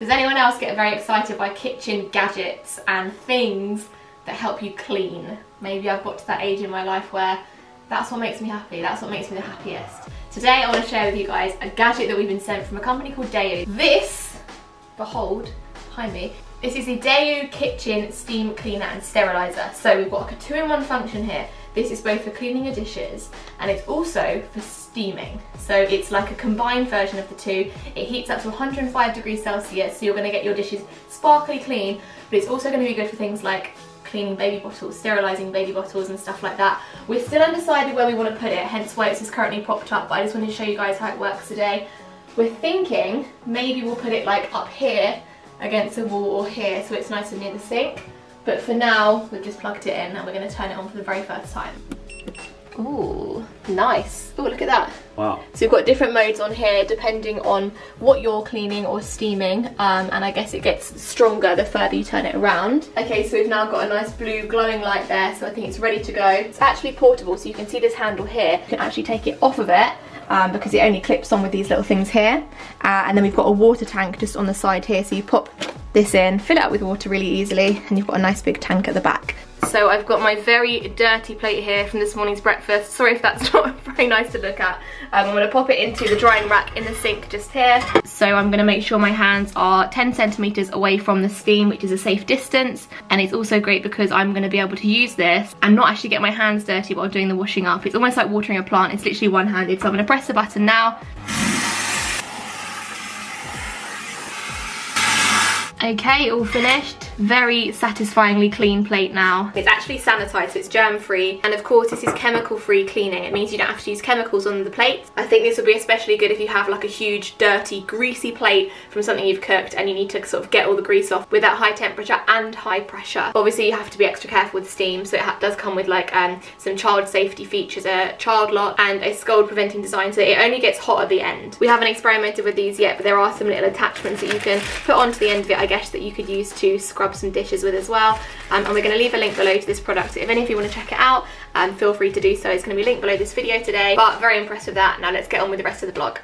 Does anyone else get very excited by kitchen gadgets and things that help you clean? Maybe I've got to that age in my life where that's what makes me happy, that's what makes me the happiest. Today I want to share with you guys a gadget that we've been sent from a company called Dayoo. This, behold, behind me, this is the Dayoo Kitchen Steam Cleaner and Sterilizer. So we've got like a two-in-one function here. This is both for cleaning your dishes and it's also for steaming. So it's like a combined version of the two. It heats up to 105 degrees Celsius, so you're gonna get your dishes sparkly clean, but it's also gonna be good for things like cleaning baby bottles, sterilising baby bottles and stuff like that. We're still undecided where we want to put it, hence why it's just currently propped up, but I just wanted to show you guys how it works today. We're thinking maybe we'll put it like up here against the wall or here so it's nice and near the sink. But for now, we've just plugged it in and we're going to turn it on for the very first time. Ooh, nice. Oh, look at that. Wow. So you've got different modes on here depending on what you're cleaning or steaming um, and I guess it gets stronger the further you turn it around. Okay, so we've now got a nice blue glowing light there so I think it's ready to go. It's actually portable so you can see this handle here. You can actually take it off of it um, because it only clips on with these little things here. Uh, and then we've got a water tank just on the side here so you pop this in, fill it up with water really easily and you've got a nice big tank at the back. So I've got my very dirty plate here from this morning's breakfast. Sorry if that's not very nice to look at. Um, I'm gonna pop it into the drying rack in the sink just here. So I'm gonna make sure my hands are 10 centimeters away from the steam, which is a safe distance. And it's also great because I'm gonna be able to use this and not actually get my hands dirty while doing the washing up. It's almost like watering a plant. It's literally one-handed. So I'm gonna press the button now. Okay, all finished. Very satisfyingly clean plate now. It's actually sanitized, so it's germ free. And of course, this is chemical free cleaning. It means you don't have to use chemicals on the plate. I think this would be especially good if you have like a huge, dirty, greasy plate from something you've cooked and you need to sort of get all the grease off with that high temperature and high pressure. Obviously, you have to be extra careful with steam, so it does come with like um, some child safety features, a child lock and a scald preventing design, so it only gets hot at the end. We haven't experimented with these yet, but there are some little attachments that you can put onto the end of it, I guess, that you could use to scrub some dishes with as well. Um, and we're going to leave a link below to this product. If any of you want to check it out, um, feel free to do so. It's going to be linked below this video today. But very impressed with that. Now let's get on with the rest of the vlog.